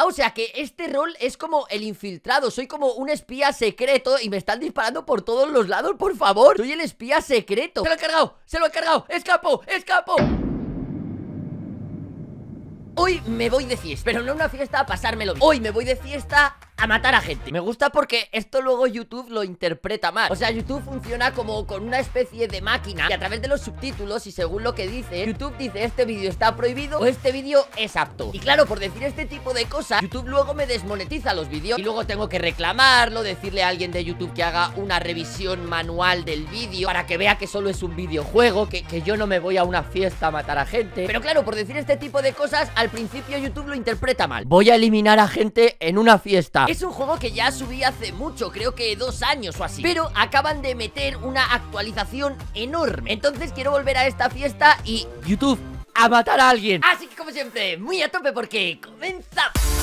Ah, o sea que este rol es como el infiltrado Soy como un espía secreto y me están disparando por todos los lados, por favor Soy el espía secreto Se lo he cargado, se lo he cargado ¡Escapo, escapo! Hoy me voy de fiesta, pero no una fiesta a pasármelo. Hoy me voy de fiesta a matar a gente. Me gusta porque esto luego YouTube lo interpreta mal. O sea, YouTube funciona como con una especie de máquina Y a través de los subtítulos y según lo que dice YouTube dice este vídeo está prohibido o este vídeo es apto Y claro, por decir este tipo de cosas YouTube luego me desmonetiza los vídeos Y luego tengo que reclamarlo, decirle a alguien de YouTube que haga una revisión manual del vídeo Para que vea que solo es un videojuego que, que yo no me voy a una fiesta a matar a gente. Pero claro, por decir este tipo de cosas Al principio YouTube lo interpreta mal. Voy a eliminar a gente en una fiesta es un juego que ya subí hace mucho, creo que dos años o así. Pero acaban de meter una actualización enorme. Entonces quiero volver a esta fiesta y YouTube a matar a alguien. Así que como siempre, muy a tope porque comenzamos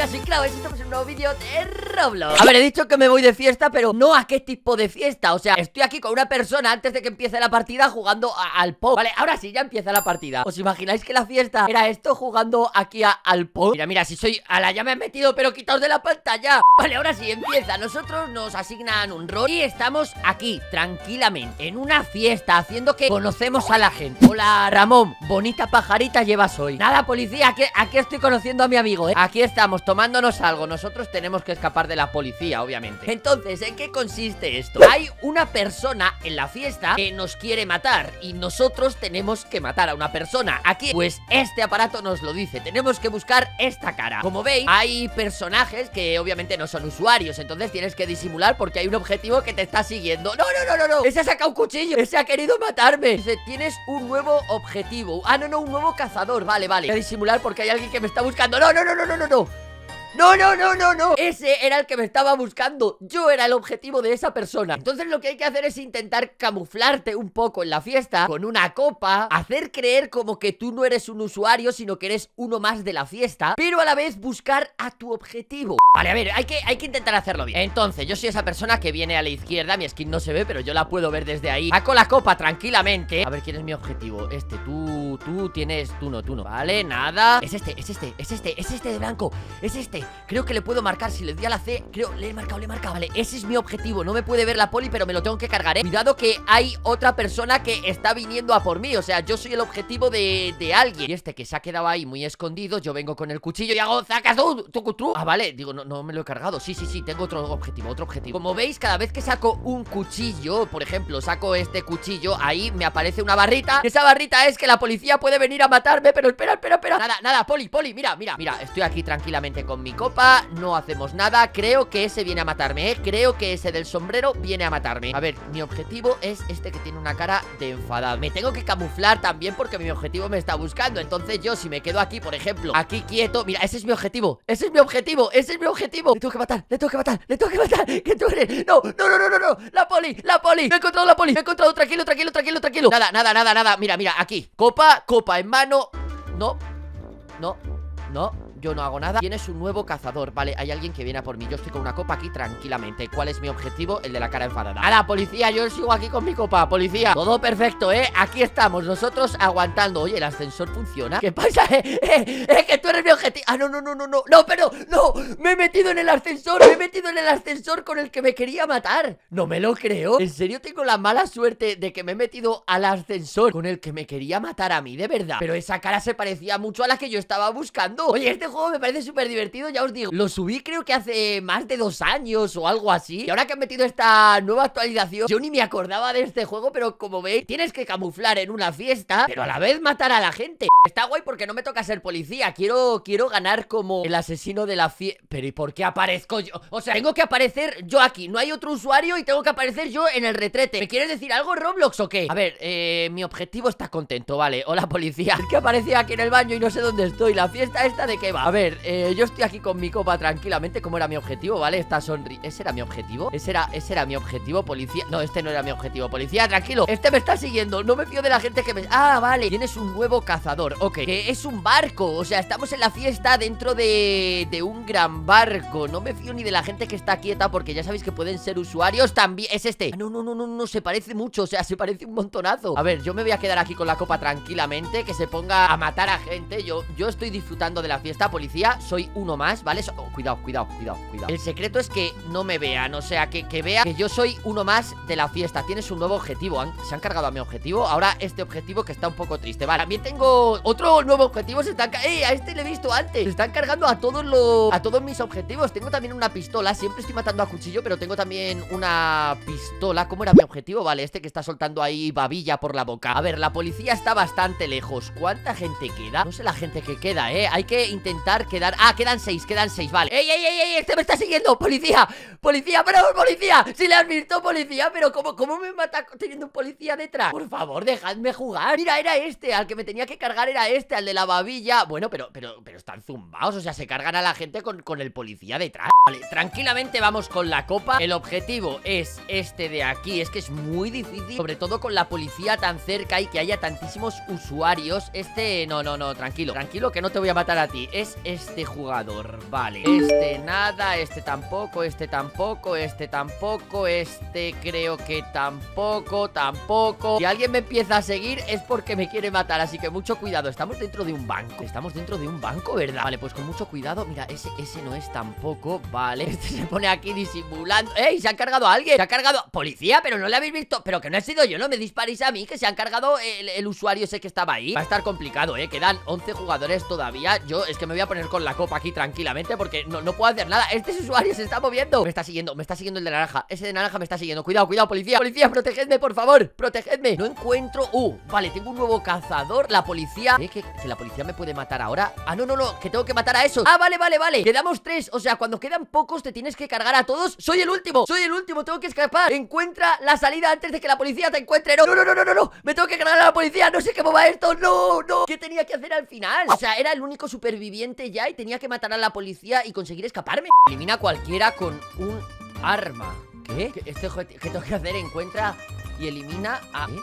chicas, soy Clau estamos en un nuevo vídeo de Roblox. A ver, he dicho que me voy de fiesta, pero no a qué tipo de fiesta. O sea, estoy aquí con una persona antes de que empiece la partida jugando al pop Vale, ahora sí, ya empieza la partida. ¿Os imagináis que la fiesta era esto jugando aquí al pop? Mira, mira, si soy... A la ya me he metido, pero quitaos de la pantalla. Vale, ahora sí, empieza. Nosotros nos asignan un rol y estamos aquí, tranquilamente En una fiesta, haciendo que conocemos a la gente. Hola, Ramón, bonita pajarita llevas hoy. Nada, policía, aquí, aquí estoy conociendo a mi amigo, ¿eh? Aquí estamos tomándonos algo Nosotros tenemos que escapar de la policía, obviamente. Entonces, ¿en qué consiste esto? Hay una persona en la fiesta que nos quiere matar Y nosotros tenemos que matar a una persona. Aquí, pues este aparato nos lo dice. Tenemos que buscar esta cara. Como veis, hay personajes que obviamente no son usuarios. Entonces tienes que disimular porque hay un objetivo que te está siguiendo. ¡No, no, no, no, no! Ese ha sacado un cuchillo. Ese ha querido matarme. Dice, tienes un nuevo objetivo Ah, no, no, un nuevo cazador. Vale, vale. Voy a disimular porque hay alguien que me está buscando. ¡No, no, no, no, no, no! no no, no, no, no, no. Ese era el que me estaba buscando. Yo era el objetivo de esa persona. Entonces lo que hay que hacer es intentar camuflarte un poco en la fiesta Con una copa Hacer creer como que tú no eres un usuario Sino que eres uno más de la fiesta Pero a la vez buscar a tu objetivo. Vale, a ver, hay que, hay que intentar hacerlo bien. Entonces, yo soy esa persona que viene a la izquierda Mi skin no se ve, pero yo la puedo ver desde ahí. Saco la copa tranquilamente. A ver, ¿quién es mi objetivo? Este, tú, tú tienes, tú no, tú no. Vale, nada. Es este, es este, es este, es este de blanco. Es este Creo que le puedo marcar, si le doy a la C Creo, le he marcado, le he marcado, vale Ese es mi objetivo, no me puede ver la poli Pero me lo tengo que cargar, eh Cuidado que hay otra persona que está viniendo a por mí. O sea, yo soy el objetivo de, de alguien. Y este que se ha quedado ahí muy escondido Yo vengo con el cuchillo y hago ¡Zacas tú! ¡Tú! Ah, vale, digo, no, no me lo he cargado Sí, sí, sí, tengo otro objetivo, otro objetivo. Como veis, cada vez que saco un cuchillo Por ejemplo, saco este cuchillo Ahí me aparece una barrita. Esa barrita es que la policía puede venir a matarme Pero espera, espera, espera. Nada, nada, poli, poli, mira, mira, mira Estoy aquí tranquilamente con copa No hacemos nada. Creo que ese viene a matarme, ¿eh? Creo que ese del sombrero viene a matarme. A ver, mi objetivo es este que tiene una cara de enfadado. Me tengo que camuflar también porque mi objetivo me está buscando. Entonces yo si me quedo aquí, por ejemplo Aquí quieto, mira, ese es mi objetivo Ese es mi objetivo, ese es mi objetivo. Le tengo que matar, le tengo que matar, le tengo que matar Que tú eres, no, no, no, no, no, no. La poli, la poli, me he encontrado la poli Me he encontrado, tranquilo, tranquilo, tranquilo, tranquilo. Nada, nada, nada, nada, mira, mira, aquí. Copa, copa en mano. No, no, no yo no hago nada Tienes un nuevo cazador, vale, hay alguien que viene a por mí Yo estoy con una copa aquí tranquilamente ¿Cuál es mi objetivo? El de la cara enfadada ¡Hala, policía! Yo sigo aquí con mi copa, policía Todo perfecto, ¿eh? Aquí estamos, nosotros aguantando Oye, ¿el ascensor funciona? ¿Qué pasa? ¡Eh, eh! eh que tú eres mi objetivo! ¡Ah, no, no, no, no, no! ¡No, pero! ¡No! ¡Me he metido en el ascensor! ¡Me he metido en el ascensor con el que me quería matar! No me lo creo ¿En serio tengo la mala suerte de que me he metido al ascensor con el que me quería matar a mí, de verdad? Pero esa cara se parecía mucho a la que yo estaba buscando Oye, este juego me parece súper divertido, ya os digo. Lo subí creo que hace más de dos años o algo así. Y ahora que han metido esta nueva actualización Yo ni me acordaba de este juego, pero como veis Tienes que camuflar en una fiesta Pero a la vez matar a la gente. Está guay porque no me toca ser policía. Quiero, quiero ganar como el asesino de la fiesta Pero ¿y por qué aparezco yo? O sea, tengo que aparecer yo aquí. No hay otro usuario y tengo que aparecer yo en el retrete. ¿Me quieres decir algo Roblox o qué? A ver, eh, mi objetivo está contento, vale. Hola policía. Es que aparecía aquí en el baño y no sé dónde estoy. ¿La fiesta esta de qué va? A ver, eh, yo estoy aquí con mi copa tranquilamente Como era mi objetivo, ¿vale? Esta sonri... ¿Ese era mi objetivo? ¿Ese era, ¿Ese era mi objetivo, policía? No, este no era mi objetivo, policía, tranquilo Este me está siguiendo, no me fío de la gente que me... Ah, vale, tienes un nuevo cazador Ok, que es un barco, o sea, estamos en la fiesta dentro de... De un gran barco No me fío ni de la gente que está quieta Porque ya sabéis que pueden ser usuarios también Es este, no, no, no, no, no, se parece mucho O sea, se parece un montonazo A ver, yo me voy a quedar aquí con la copa tranquilamente Que se ponga a matar a gente Yo, yo estoy disfrutando de la fiesta, policía Soy uno más, ¿vale? Cuidado, cuidado, cuidado, cuidado El secreto es que no me vean O sea, que, que vea que yo soy uno más de la fiesta Tienes un nuevo objetivo Se han cargado a mi objetivo Ahora este objetivo que está un poco triste Vale, también tengo otro nuevo objetivo Se están... ¡Eh! A este le he visto antes Se están cargando a todos los... A todos mis objetivos Tengo también una pistola Siempre estoy matando a cuchillo Pero tengo también una pistola ¿Cómo era mi objetivo? Vale, este que está soltando ahí babilla por la boca A ver, la policía está bastante lejos ¿Cuánta gente queda? No sé la gente que queda, ¿eh? Hay que intentar quedar... Ah, quedan seis, quedan seis, vale ¡Ey, ey, ey, ey! ¡Este me está siguiendo! ¡Policía! ¡Policía! ¡Pero, policía! ¡Si le visto, policía! ¿Pero cómo, cómo me mata teniendo un policía detrás? Por favor, dejadme jugar Mira, era este Al que me tenía que cargar era este Al de la babilla Bueno, pero, pero, pero están zumbados O sea, se cargan a la gente con, con el policía detrás Vale, tranquilamente vamos con la copa. El objetivo es este de aquí. Es que es muy difícil Sobre todo con la policía tan cerca Y que haya tantísimos usuarios. Este, no, no, no, tranquilo. Tranquilo que no te voy a matar a ti. Es este jugador, vale. Este nada, este tampoco, este tampoco Este tampoco, este creo que tampoco Tampoco. Si alguien me empieza a seguir es porque me quiere matar. Así que mucho cuidado, estamos dentro de un banco. Estamos dentro de un banco, ¿verdad? Vale, pues con mucho cuidado. Mira, ese, ese no es tampoco, vale Este se pone aquí disimulando. ¡Ey! Se ha cargado a alguien. Se ha cargado... Policía, pero no le habéis visto. Pero que no he sido yo, no me disparéis a mí Que se han cargado el, usuario ese que estaba ahí. Va a estar complicado, ¿eh? Quedan 11 jugadores todavía. Yo es que me voy a poner con la copa aquí tranquilamente Porque no, no puedo hacer nada. Este usuario se está moviendo. Me está siguiendo, me está siguiendo el de naranja. Ese de naranja me está siguiendo. Cuidado, cuidado, policía Policía, protegedme, por favor Protegedme. No encuentro... Uh, vale, tengo un nuevo cazador La policía... ¿Eh? ¿Que, que la policía me puede matar ahora? Ah, no, no, no Que tengo que matar a esos. Ah, vale, vale, vale. Quedamos tres O sea, cuando pocos te tienes que cargar a todos. Soy el último Soy el último Tengo que escapar. Encuentra la salida antes de que la policía te encuentre. No, no, no, no, no, no. Me tengo que cargar a la policía. No sé cómo va esto. No, no. ¿Qué tenía que hacer al final? O sea, era el único superviviente ya Y tenía que matar a la policía y conseguir escaparme. Elimina a cualquiera con un arma. ¿Qué? ¿Qué, este, ¿Qué tengo que hacer? Encuentra y elimina a... ¿Eh?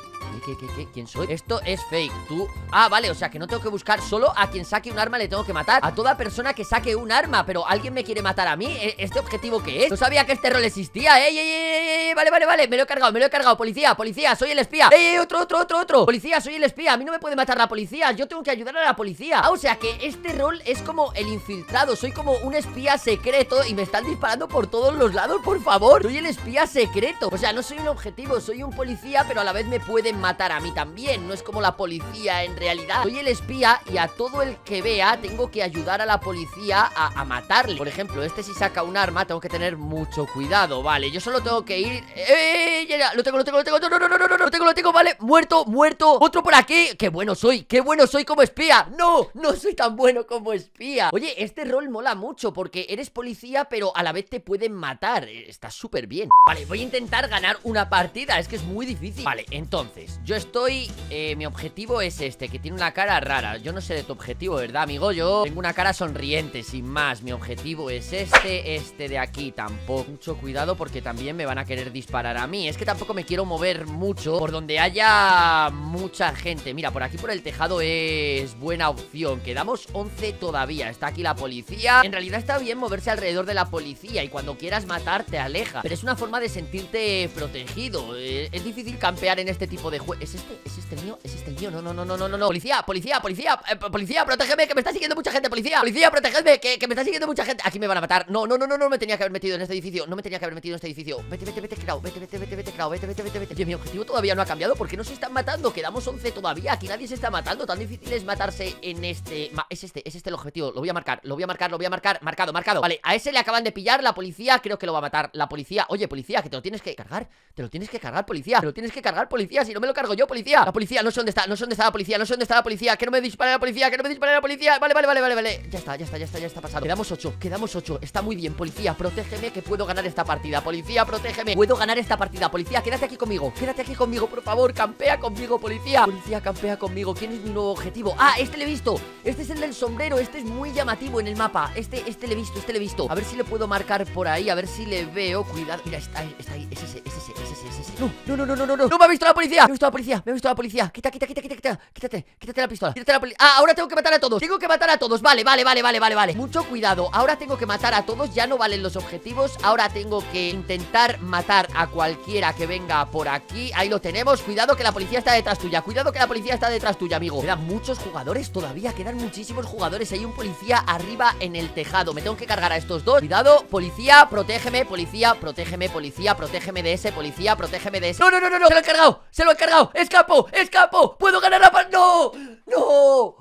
¿Qué, qué, qué, quién soy? Esto es fake, tú... Ah, vale, o sea que no tengo que buscar Solo a quien saque un arma le tengo que matar A toda persona que saque un arma Pero ¿alguien me quiere matar a mí? ¿E, ¿Este objetivo qué es? No sabía que este rol existía ¡Ey, ey, ey, ey! Vale, vale, vale Me lo he cargado, me lo he cargado Policía, policía, soy el espía ¡Ey, ey! Otro, otro, otro, otro Policía, soy el espía A mí no me puede matar la policía Yo tengo que ayudar a la policía Ah, o sea que este rol es como el infiltrado Soy como un espía secreto Y me están disparando por todos los lados, por favor Soy el espía secreto O sea, no soy un objetivo Soy un policía Pero a la vez me pueden matar a mí también. No es como la policía en realidad. Soy el espía y a todo el que vea tengo que ayudar a la policía a, matarle. Por ejemplo, este si saca un arma tengo que tener mucho cuidado, vale Yo solo tengo que ir... ¡Eh! Ya, ya, lo tengo, lo tengo, lo tengo. No, no, no, no, no, no, lo tengo, lo tengo, vale. Muerto, muerto. Otro por aquí. ¡Qué bueno soy! ¡Qué bueno soy como espía! ¡No! No soy tan bueno como espía. Oye, este rol mola mucho porque eres policía pero a la vez te pueden matar. Está súper bien. Vale, voy a intentar ganar una partida. Es que es muy difícil. Vale, entonces, yo estoy eh, mi objetivo es este, que tiene una cara rara. Yo no sé de tu objetivo, ¿verdad, amigo? Yo tengo una cara sonriente, sin más. Mi objetivo es este, este de aquí. Tampoco Mucho cuidado porque también me van a querer disparar a mí. Es que tampoco me quiero mover mucho Por donde haya mucha gente. Mira, por aquí por el tejado es buena opción. Quedamos 11 todavía. Está aquí la policía. En realidad está bien moverse alrededor de la policía Y cuando quieras matar te aleja. Pero es una forma de sentirte protegido. Eh, Es difícil campear en este tipo de juegos ¿Es este? ¿Es este el mío? ¿Es este el mío? No, no, no, no, no, no Policía, policía, policía eh, Policía, protégeme que me está siguiendo mucha gente Policía, policía, protégeme que, que me está siguiendo mucha gente. Aquí me van a matar. No, no, no, no, no me tenía que haber metido en este edificio. No me tenía que haber metido en este edificio. Vete, vete, vete, crowd Vete, vete, vete, vete, crowd Vete, vete, vete, vete. Oye, mi objetivo todavía no ha cambiado. ¿Por qué no se están matando? Quedamos 11 todavía. Aquí nadie se está matando. Tan difícil es matarse en este... Ma es este, es este el objetivo. Lo voy a marcar, lo voy a marcar, lo voy a marcar. Marcado, marcado. Vale, a ese le acaban de pillar. La policía creo que lo va a matar. La policía Oye, policía, que te lo tienes que cargar. Te lo tienes que cargar, policía Te lo tienes que cargar, policía. Si no me lo cargo yo, policía. La policía, no sé dónde está No sé dónde está la policía No sé dónde está la policía. Que no me dispare la policía Que no me dispare la policía. Vale, vale, vale, vale, vale. Ya está, ya está, ya está, ya está pasado. Quedamos 8, quedamos 8 Está muy bien, policía. Protégeme que puedo ganar esta partida. Policía, protégeme. Puedo ganar esta partida. Policía policía, quédate aquí conmigo. Quédate aquí conmigo, por favor, campea conmigo, policía. Policía, campea conmigo, ¿quién es mi nuevo objetivo? Ah, este le he visto, este es el del sombrero. Este es muy llamativo en el mapa. Este, este le he visto, este le he visto. A ver si le puedo marcar por ahí, a ver si le veo. Cuidado, mira, está ahí, está ahí, es ese, es ese, es ese, es ese. No, no, no, no, no, no, no me ha visto la policía. Me ha visto la policía, me ha visto la policía. Quita, quita, quita, quita, quita, quítate, quítate la pistola. Quítate la policía Ah, ahora tengo que matar a todos. Tengo que matar a todos, vale, vale, vale, vale, vale, vale. Mucho cuidado, ahora tengo que matar a todos. Ya no valen los objetivos. Ahora tengo que intentar matar a cualquiera que venga por aquí. Ahí lo tenemos, cuidado que la policía está detrás tuya. Cuidado que la policía está detrás tuya, amigo. Quedan muchos jugadores todavía, quedan muchísimos jugadores. Hay un policía arriba en el tejado. Me tengo que cargar a estos dos. Cuidado, policía, protégeme, policía, protégeme, policía Protégeme de ese, policía, protégeme de ese No, no, no, no, se lo he cargado, se lo he cargado. Escapo, escapo, puedo ganar la paz No, no,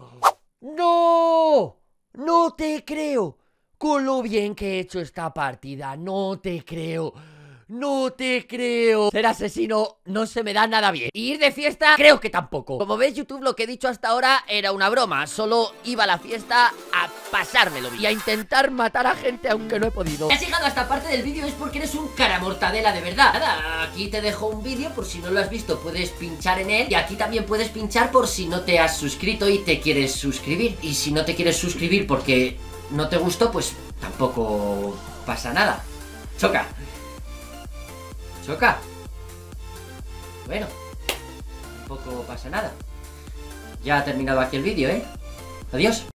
no No te creo. Con lo bien que he hecho esta partida No te creo no te creo. Ser asesino no se me da nada bien. Y ir de fiesta creo que tampoco. Como ves YouTube lo que he dicho hasta ahora era una broma. Solo iba a la fiesta a pasármelo bien. Y a intentar matar a gente aunque no he podido. Si has llegado a esta parte del vídeo es porque eres un cara mortadela de verdad. Nada, aquí te dejo un vídeo por si no lo has visto puedes pinchar en él. Y aquí también puedes pinchar por si no te has suscrito y te quieres suscribir. Y si no te quieres suscribir porque no te gustó pues tampoco pasa nada. Choca Choca. Bueno, tampoco pasa nada. Ya ha terminado aquí el vídeo, ¿eh? Adiós.